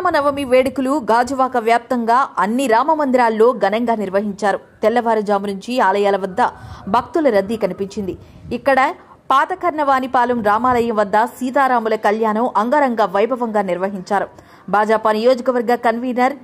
శ్రీరామనవమి వేడుకలు గాజువాక వ్యాప్తంగా అన్ని రామ మందిరాల్లో ఘనంగా నిర్వహించారు. తెల్లవారుజాము నుంచి ఆలయాల వద్ద భక్తుల రద్దీ కనిపించింది. ఇక్కడ పాతకర్ణవానిపాలెం రామాలయం వద్ద సీతారాముల కళ్యాణం అంగరంగ వైభవంగా నిర్వహించారు. భాజపా నియోజకవర్గ కన్వీనర్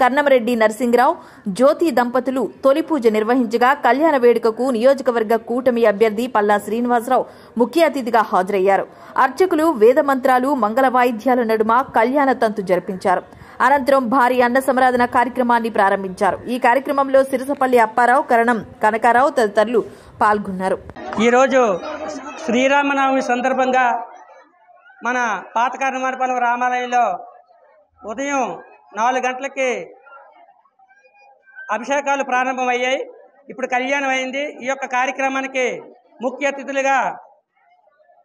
కన్నమరెడ్డి నరసింగరావు జ్యోతి దంపతులు తొలి పూజ నిర్వహించగా కళ్యాణ వేడుకకు నియోజకవర్గ కూటమి అభ్యర్థి పల్లా శ్రీనివాసరావు ముఖ్య అతిథిగా హాజరయ్యారు. అర్చకులు వేద మంత్రాలు మంగళ వాయిద్యాల నడుమ కళ్యాణ తంతు జరిపించారు. అనంతరం భారీ అన్న సమరాధన కార్యక్రమాన్ని ప్రారంభించారు. ఈ కార్యక్రమంలో సిరసపల్లి అప్పారావు కరణం కనకారావు తదితరులు పాల్గొన్నారు. ఈరోజు శ్రీరామనవమి సందర్భంగా మన పాత రామాలయంలో ఉదయం నాలుగు గంటలకి అభిషేకాలు ప్రారంభమయ్యాయి. ఇప్పుడు కళ్యాణం అయింది ఈ యొక్క కార్యక్రమానికి ముఖ్య అతిథులుగా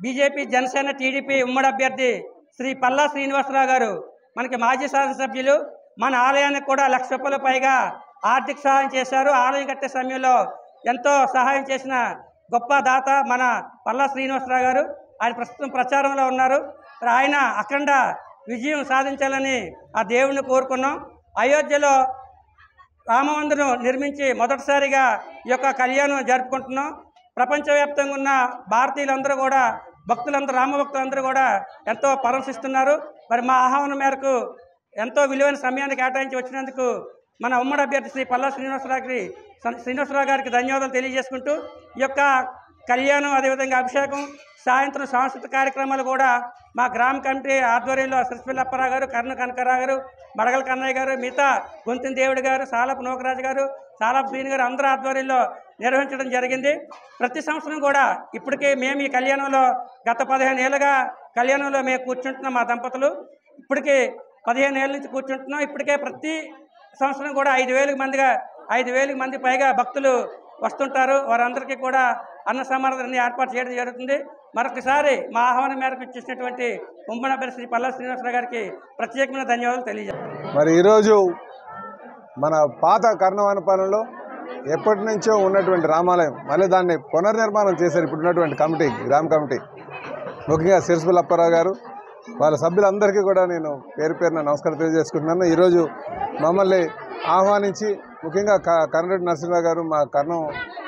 బీజేపీ జనసేన టీడీపీ ఉమ్మడి అభ్యర్థి శ్రీ పల్లా శ్రీనివాసరావు గారు మనకి మాజీ శాసనసభ్యులు మన ఆలయానికి కూడా లక్ష రూపాయల పైగా ఆర్థిక సహాయం చేశారు. ఆలయం కట్టే సమయంలో ఎంతో సహాయం చేసిన గొప్ప దాత మన పల్లా శ్రీనివాసరావు గారు. ఆయన ప్రస్తుతం ప్రచారంలో ఉన్నారు. ఆయన అఖండ విజయం సాధించాలని ఆ దేవుణ్ణి కోరుకున్నాం. అయోధ్యలో రామమందిరం నిర్మించి మొదటిసారిగా ఈ యొక్క కళ్యాణం జరుపుకుంటున్నాం. ప్రపంచవ్యాప్తంగా ఉన్న భారతీయులందరూ కూడా భక్తులందరూ రామభక్తులందరూ కూడా ఎంతో పరమశిస్తున్నారు. మరి మా ఆహ్వానం మేరకు ఎంతో విలువైన సమయాన్ని కేటాయించి వచ్చినందుకు మన ఉమ్మడి అభ్యర్థి శ్రీ పల్లా శ్రీనివాసరావుకి శ్రీనివాసరావు గారికి ధన్యవాదాలు తెలియజేసుకుంటూ ఈ యొక్క కళ్యాణం అదేవిధంగా అభిషేకం సాయంత్రం సాంస్కృతిక కార్యక్రమాలు కూడా మా గ్రామ కమిటీ ఆధ్వర్యంలో సరస్వల్లి అప్పారావు గారు కర్ణ కనకరావు గారు మడగల కన్నయ్య గారు మిగతా గొంతిన దేవుడి గారు సాలపు నోకరాజు గారు సాలపు శ్రీని గారు అందరూ ఆధ్వర్యంలో నిర్వహించడం జరిగింది. ప్రతి సంవత్సరం కూడా ఇప్పటికే మేము ఈ కళ్యాణంలో గత పదిహేను ఏళ్ళుగా కళ్యాణంలో మేము కూర్చుంటున్నాం మా దంపతులు. ఇప్పటికే పదిహేను ఏళ్ళ నుంచి కూర్చుంటున్నాం. ఇప్పటికే ప్రతి సంవత్సరం కూడా ఐదు వేలకు మందిగా ఐదు వేలకు మంది పైగా భక్తులు వస్తుంటారు. వారందరికీ కూడా అన్న సమారాధన ఏర్పాటు చేయడం జరుగుతుంది. మరొకసారి మా ఆహ్వానం మేరకు ఇచ్చేసినటువంటి ఉమ్మడి శ్రీ పల్లవ శ్రీనివాసరావు గారికి ప్రత్యేకమైన ధన్యవాదాలు తెలియజేస్తాను. మరి ఈరోజు మన పాత కర్ణవానపాలెంలో ఎప్పటి నుంచో ఉన్నటువంటి రామాలయం మళ్ళీ దాన్ని పునర్నిర్మాణం చేశారు ఇప్పుడు ఉన్నటువంటి కమిటీ గ్రామ కమిటీ. ముఖ్యంగా సిరిసిపల్లి అప్పారావు గారు వాళ్ళ సభ్యులందరికీ కూడా నేను పేరు పేరున నమస్కారం తెలియజేసుకుంటున్నాను. ఈరోజు మమ్మల్ని ఆహ్వానించి ముఖ్యంగా క నరసింహరావు గారు మా కర్ణం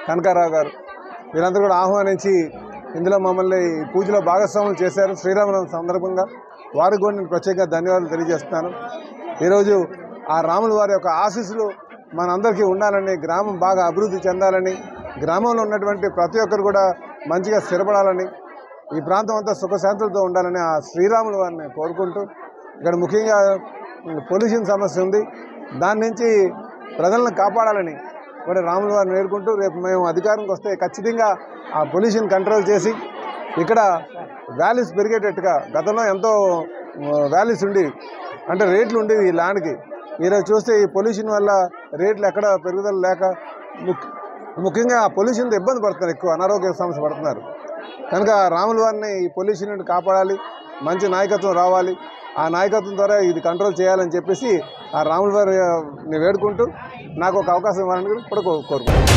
కనకారావు గారు వీరందరూ కూడా ఆహ్వానించి ఇందులో మమ్మల్ని ఈ పూజలో భాగస్వాములు చేశారు శ్రీరామనవమి సందర్భంగా. వారికి కూడా నేను ప్రత్యేకంగా ధన్యవాదాలు తెలియజేస్తున్నాను. ఈరోజు ఆ రాముల వారి యొక్క ఆశీస్సులు మనందరికీ ఉండాలని గ్రామం బాగా అభివృద్ధి చెందాలని గ్రామంలో ఉన్నటువంటి ప్రతి ఒక్కరు కూడా మంచిగా స్థిరపడాలని ఈ ప్రాంతం అంతా సుఖశాంతులతో ఉండాలని ఆ శ్రీరాముల వారిని కోరుకుంటూ ఇక్కడ ముఖ్యంగా పొల్యూషన్ సమస్య ఉంది. దాని నుంచి ప్రజలను కాపాడాలని మరి రాముల వారిని వేడుకుంటూ రేపు మేము అధికారంకి వస్తే ఖచ్చితంగా ఆ పొల్యూషన్ కంట్రోల్ చేసి ఇక్కడ వ్యాలీస్ పెరిగేటట్టుగా గతంలో ఎంతో వ్యాలీస్ ఉండి అంటే రేట్లు ఉండేవి ఈ ల్యాండ్కి. ఈరోజు చూస్తే ఈ పొల్యూషన్ వల్ల రేట్లు ఎక్కడ పెరుగుదల లేక ముఖ్యంగా ఆ పొల్యూషన్తో ఇబ్బంది పడుతున్నారు ఎక్కువ అనారోగ్య సమస్య పడుతున్నారు. కనుక రాముల వారిని ఈ పొల్యూషన్ నుండి కాపాడాలి. మంచి నాయకత్వం రావాలి. ఆ నాయకత్వం ద్వారా ఇది కంట్రోల్ చేయాలని చెప్పేసి ఆ రాముల వారిని వేడుకుంటూ నాకు ఒక అవకాశం ఇవ్వాలని కూడా కోరుకుంటున్నాను.